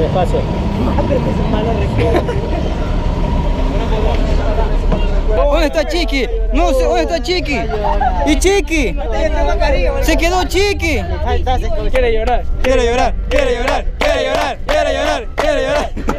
Despacio. ¿Dónde está Chiqui? No sé, ¿dónde está Chiqui? ¿Y Chiqui? Se quedó Chiqui. Quiere llorar. Quiere llorar, quiere llorar, quiere llorar, quiere llorar, quiere llorar.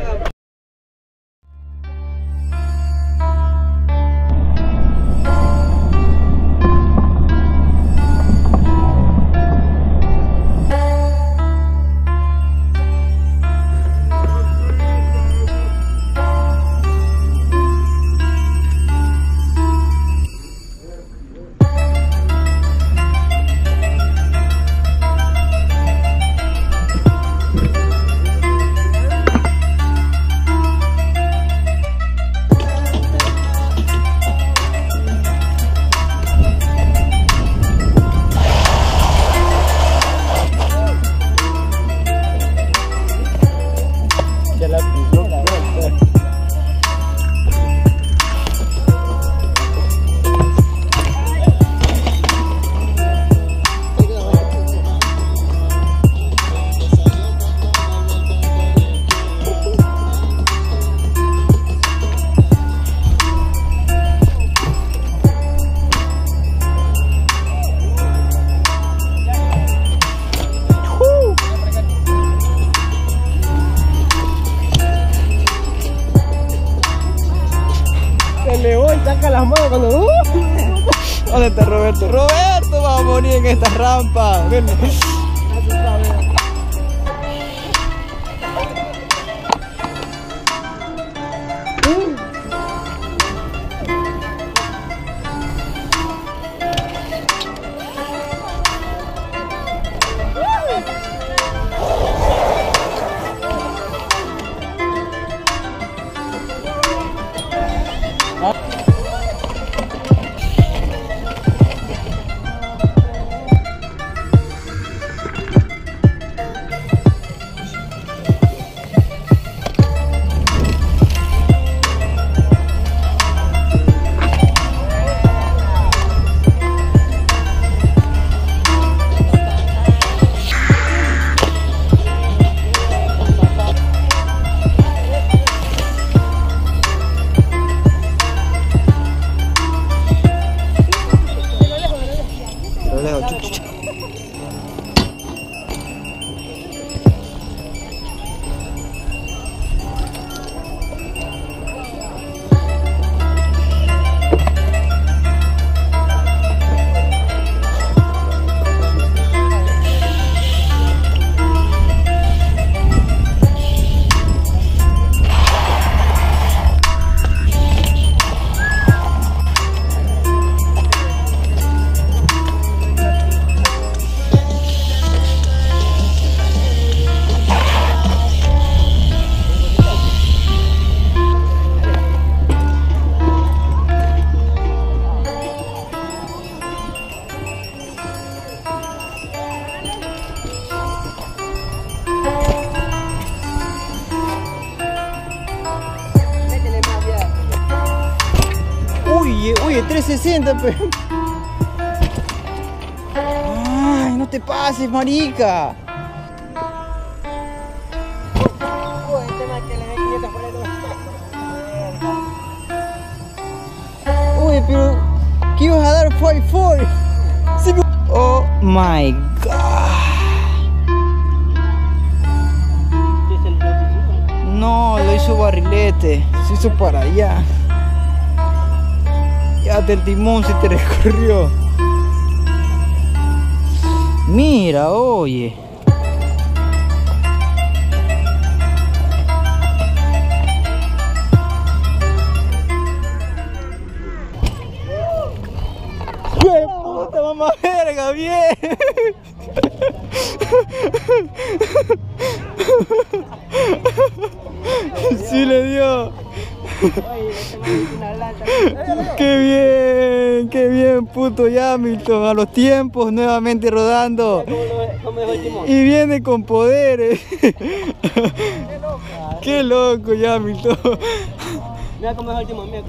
Saca las manos cuando. ¡Uh! ¿Dónde está Roberto? Roberto va a morir en esta rampa. Ven. 아, 내就 어. Uy, eh, uy, 360, pero. Ay, no te pases, marica. Uy, pero. ¿Qué ibas a dar 5-4? Sí, no- Oh my god. No, lo hizo barrilete. Se hizo para allá. Ya del timón se te recorrió. Mira, oye. ¡Qué puta mamá verga! ¡Bien! Sí le dio. ¡Qué bien! ¡Qué bien, puto Hamilton! A los tiempos, nuevamente rodando. ¿Cómo dejó el? Y viene con poderes. ¡Qué loco, Hamilton! Mira cómo dejó el timón, mira.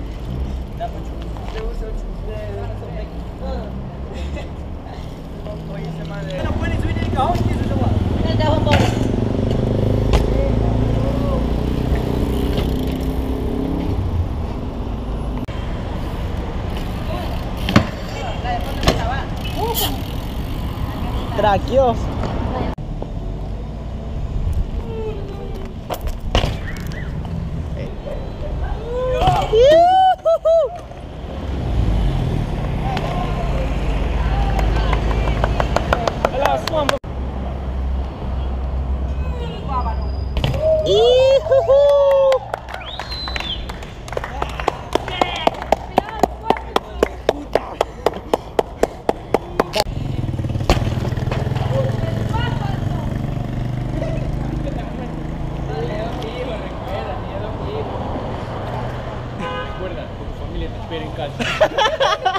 está entrar aqui, ó. recuerda que tu familia te espera en casa.